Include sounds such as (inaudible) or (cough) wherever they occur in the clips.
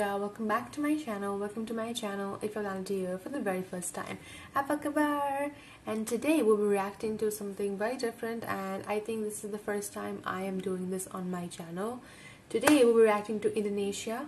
Welcome back to my channel. Welcome to my channel if you're landed here for the very first time. Apa kabar? And today we'll be reacting to something very different and I think this is the first time I am doing this on my channel. Today we'll be reacting to Indonesia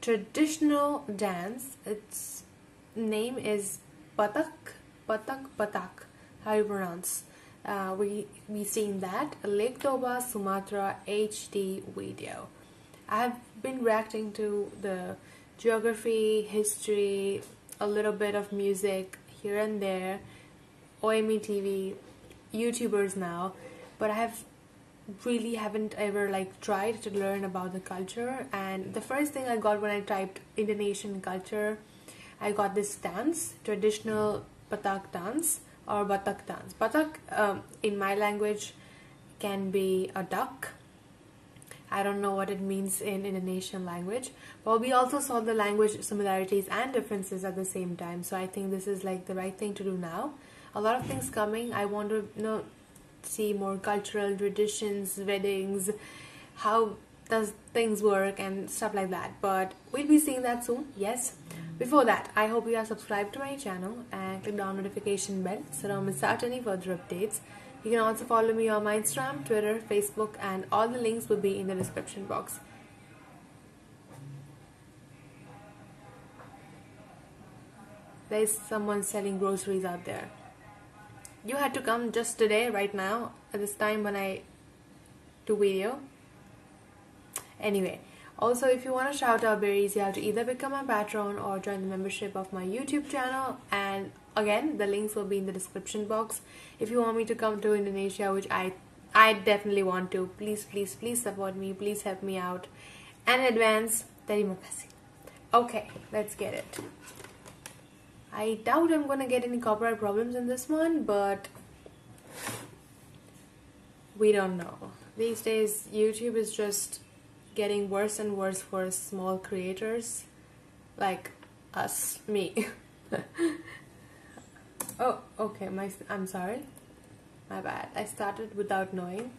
traditional dance. Its name is Batak, Batak, Batak. How you pronounce? Uh, we we seen that Lake Toba, Sumatra HD video. I've been reacting to the geography, history, a little bit of music here and there, OME TV, YouTubers now, but I have really haven't ever like tried to learn about the culture. And the first thing I got when I typed Indonesian culture I got this dance traditional Batak dance or Batak dance. Batak um, in my language can be a duck I don't know what it means in Indonesian language. But we also saw the language similarities and differences at the same time. So I think this is like the right thing to do now. A lot of things coming. I want to you know see more cultural traditions, weddings, how does things work and stuff like that. But we'll be seeing that soon. Yes. Before that, I hope you are subscribed to my channel and click the notification bell so don't miss out any further updates. You can also follow me on my Instagram, Twitter, Facebook and all the links will be in the description box. There's someone selling groceries out there. You had to come just today, right now, at this time when I do video. Anyway, also if you want to shout out berries, you have to either become a patron or join the membership of my YouTube channel. And again the links will be in the description box. If you want me to come to Indonesia which I I definitely want to please please please support me. Please help me out and advance terima kasih okay let's get it. I doubt I'm gonna get any copyright problems in this one but we don't know. These days YouTube is just getting worse and worse for small creators like us me (laughs) Oh, okay. My, I'm sorry. My bad. I started without knowing.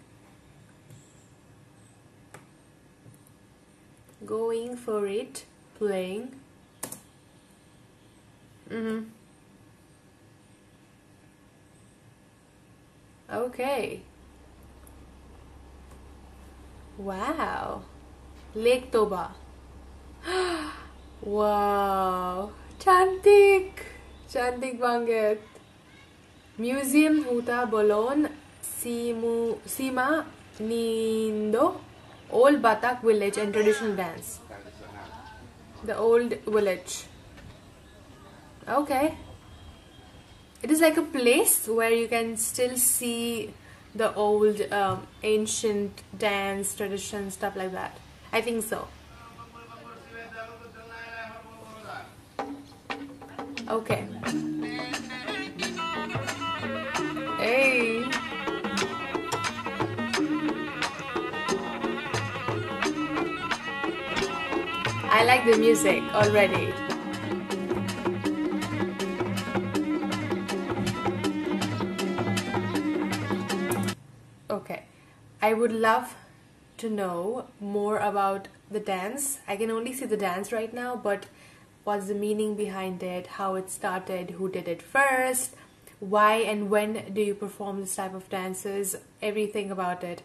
Going for it, playing. Mm-hmm. Okay. Wow. Lake Toba. (gasps) wow. Cantik. Cantik banget. Museum Huta Bolon Simu, Sima Nindo Old Batak village and traditional dance. The old village. Okay. It is like a place where you can still see the old um, ancient dance tradition stuff like that. I think so. Okay. Hey. I like the music already. Okay. I would love to know more about the dance. I can only see the dance right now, but what's the meaning behind it, how it started, who did it first, why and when do you perform this type of dances, everything about it.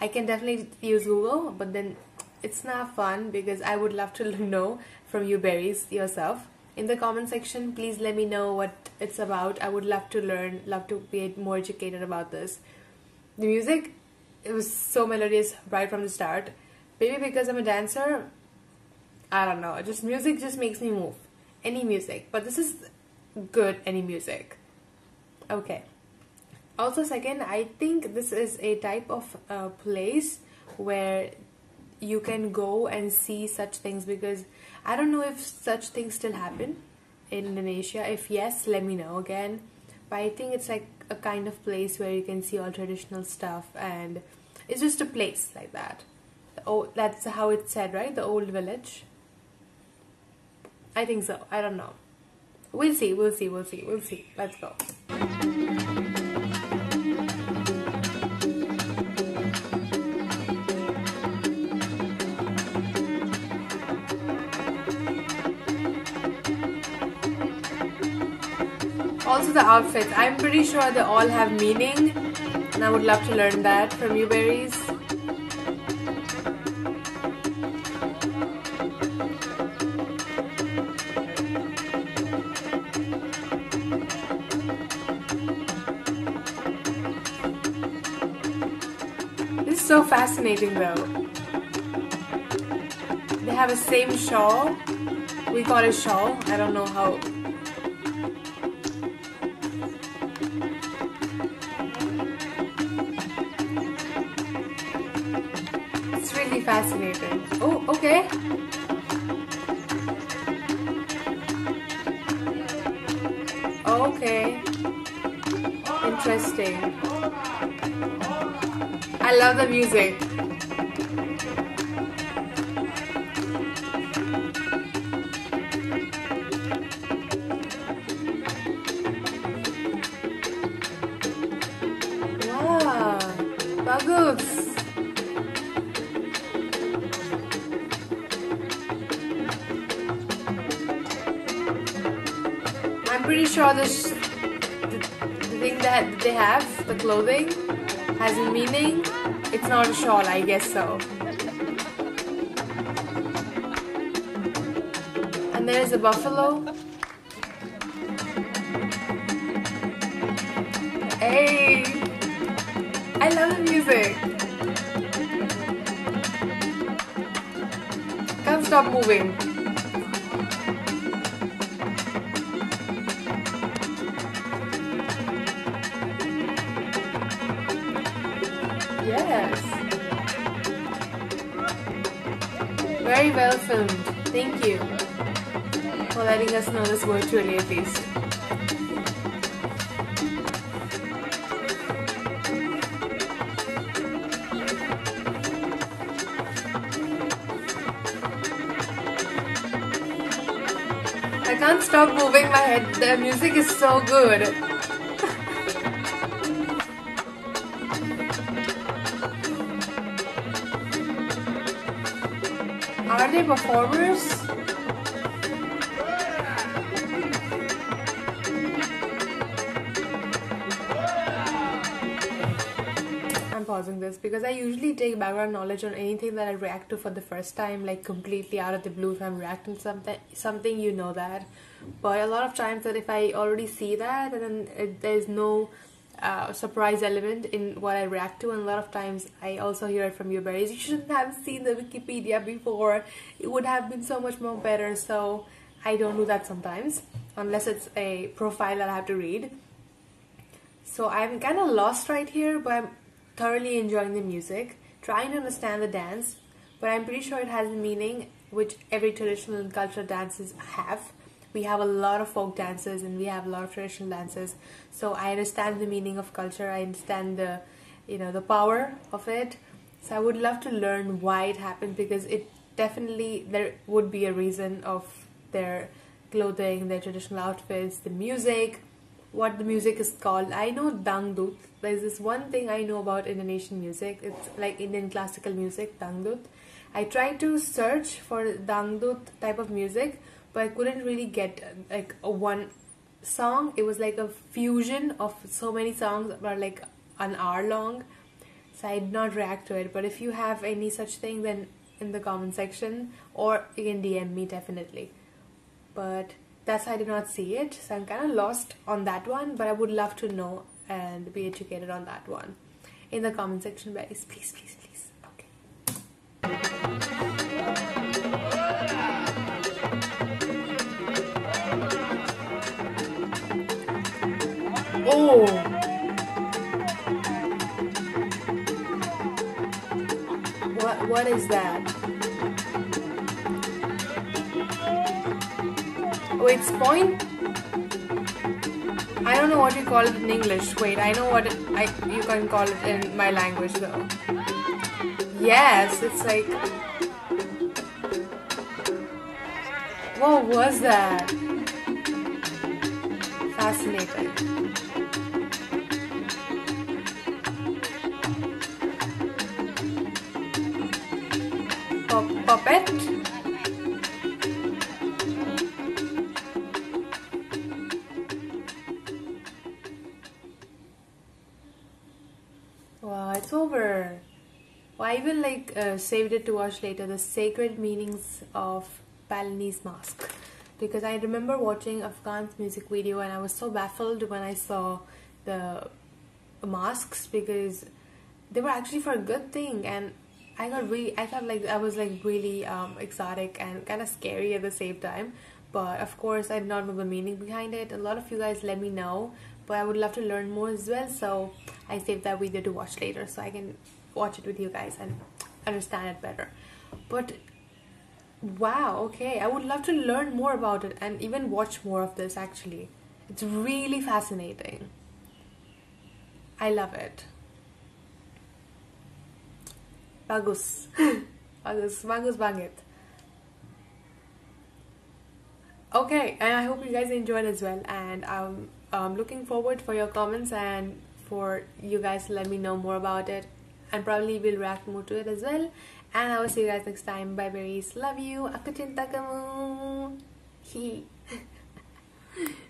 I can definitely use Google, but then it's not fun because I would love to (laughs) know from you berries yourself. In the comment section, please let me know what it's about. I would love to learn, love to be more educated about this. The music, it was so melodious right from the start. Maybe because I'm a dancer, I don't know. Just music just makes me move. Any music, but this is good. Any music. Okay. Also, second, I think this is a type of uh, place where you can go and see such things because I don't know if such things still happen in Indonesia. If yes, let me know again. But I think it's like a kind of place where you can see all traditional stuff and it's just a place like that. Oh, that's how it's said, right? The old village. I think so. I don't know. We'll see. We'll see. We'll see. We'll see. Let's go. Also the outfits. I'm pretty sure they all have meaning and I would love to learn that from you berries. This is so fascinating though. They have the same shawl. We call it shawl. I don't know how fascinating. Oh, okay. Okay. Interesting. I love the music. Sure this the, the thing that they have, the clothing, has a meaning. It's not a shawl, I guess so. And there's a buffalo. Hey! I love the music. Can't stop moving. Very well filmed. Thank you for letting us know this virtually at least. I can't stop moving my head. The music is so good. Are they performers? I'm pausing this because I usually take background knowledge on anything that I react to for the first time, like completely out of the blue. If I'm reacting to something, something you know that. But a lot of times that if I already see that, and then it, there's no uh, surprise element in what I react to and a lot of times I also hear it from you berries you shouldn't have seen the Wikipedia before. It would have been so much more better so I don't do that sometimes unless it's a profile that I have to read. So I'm kind of lost right here but I'm thoroughly enjoying the music trying to understand the dance but I'm pretty sure it has a meaning which every traditional and cultural dances have we have a lot of folk dances and we have a lot of traditional dances so i understand the meaning of culture. I understand the you know the power of it. So i would love to learn why it happened because it definitely there would be a reason of their clothing their traditional outfits the music what the music is called. I know dangdut. There's this one thing i know about indonesian music. It's like indian classical music dangdut. I tried to search for dangdut type of music but I couldn't really get like a one song. It was like a fusion of so many songs were like an hour long. So I did not react to it. But if you have any such thing, then in the comment section or you can DM me definitely. But that's I did not see it. So I'm kind of lost on that one. But I would love to know and be educated on that one in the comment section, guys. Please, please, please. Oh. What what is that? Oh, it's point. I don't know what you call it in English. Wait, I know what it, I you can call it in my language though. Yes, it's like. What was that? Fascinating. Over. Well, I even like uh, saved it to watch later. The sacred meanings of Balinese mask, because I remember watching Afgan's music video and I was so baffled when I saw the masks because they were actually for a good thing and I got really I felt like I was like really um, exotic and kind of scary at the same time but of course I did not know the meaning behind it a lot of you guys let me know but I would love to learn more as well so I saved that video to watch later so I can watch it with you guys and understand it better. But wow okay I would love to learn more about it and even watch more of this actually. It's really fascinating. I love it. Bagus. (laughs) Bagus bagus banget. Okay and i hope you guys enjoyed as well and i'm um, looking forward for your comments and for you guys to let me know more about it. And probably we'll react more to it as well. And i will see you guys next time. Bye berries love you. Aku kamu (laughs)